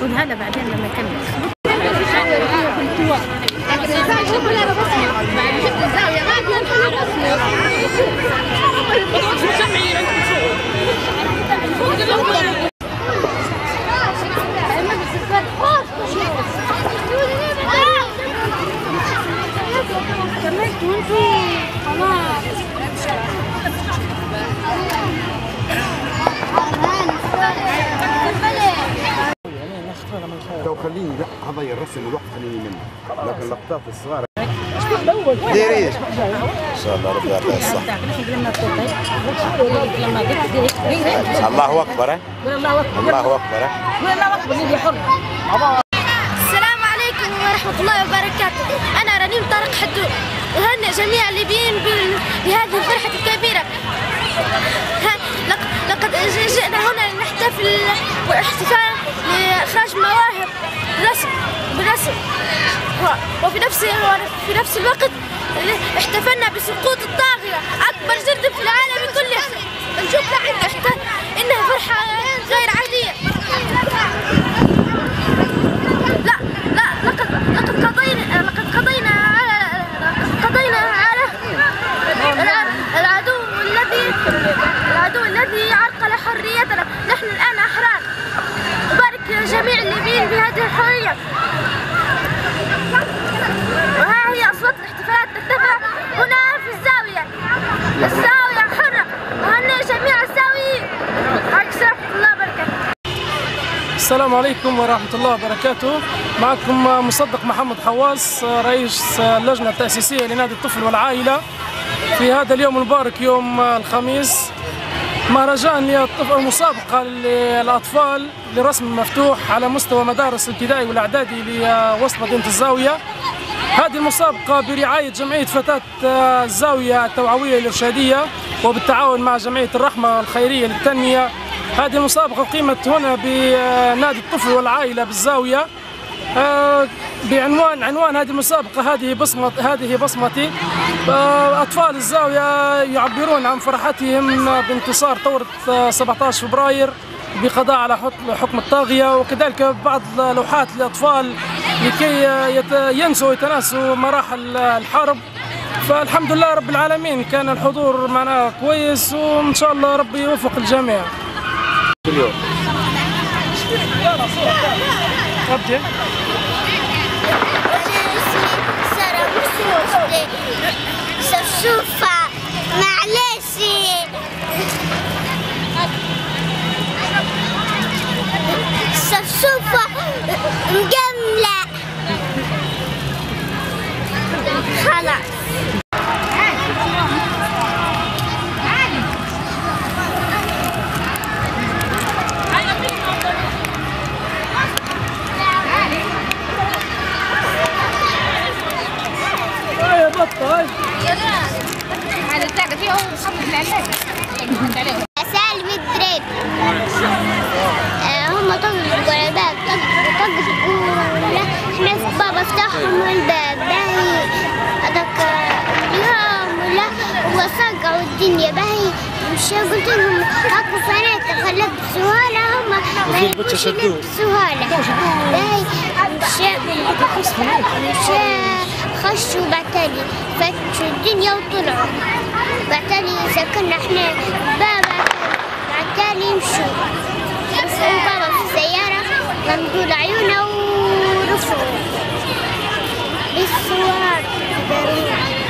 قول هلا بعدين لما خلاص لو خليني لا هذا الرسم الواحد خليني منه لكن اللقطات الصغيره ديريش إن شاء الله ربي يعطيه الصحة. الله أكبر؟ الله أكبر ها؟ السلام عليكم ورحمة الله وبركاته. أنا رنيم طارق حدود وهنئ جميع الليبيين بهذه الفرحة الكبيرة. ها- لق- لقد جئنا هنا نحتفل واحتفال لإخراج مواهب رسم بالرسم. وفي نفس وفي نفس الوقت احتفلنا بسقوط الطاغية. أكبر جرد في العالم كله. نشوف احت- إنها فرحة غير عادية لا لا لقد لقد قضينا لقد قضينا على لقد قضينا على الع- العدو الذي العدو الذي عرقل حريتنا نحن الآن أحرار أبارك جميع الليبيين بهذه الحرية وها هي أصوات الاحتفالات ترتفع هنا في الزاوية الزاوية حرة وهنا جميع الزاويين عليكم ورحمة الله وبركاته السلام عليكم ورحمة الله وبركاته. معكم مصدق محمد حواس رئيس اللجنة التأسيسية لنادي الطفل والعائلة. في هذا اليوم المبارك يوم الخميس مهرجان مسابقة للأطفال لرسم مفتوح على مستوى مدارس الابتدائي والإعدادي لوسط مدينة الزاوية. هذه المسابقة برعاية جمعية فتاة الزاوية التوعوية الإرشادية وبالتعاون مع جمعية الرحمة الخيرية للتنمية هذه المسابقة قيمت هنا بنادي الطفل والعائلة بالزاوية. آه، بعنوان عنوان هذه المسابقة هذه بصمة هذه بصمتي. آه، أطفال الزاوية يعبرون عن فرحتهم بانتصار ثورة آه، 17 فبراير بقضاء على حكم الطاغية وكذلك بعض لوحات للأطفال لكي ينسوا ويتناسوا مراحل الحرب. فالحمد لله رب العالمين كان الحضور معنا كويس وإن شاء الله ربي يوفق الجميع. سارة مسوسة سفسوفة معلش سفسوفة مجملة سالم الدريب هم طقوا الباب طقوا الأولى إحنا في بابا افتحهم الباب باهي هذاك اليوم ولا وصقعوا الدنيا باهي مش قلت لهم هاكو فنات خلت بسهولة هم ما يبقوش بسهولة باهي مش مش خشوا بعتلي فتشوا الدنيا وطلعوا بعتلي سكننا إحنا بابا كان يمشوا بس بابا في السيارة غمضوا عيونه ورفعوا بالصور داروا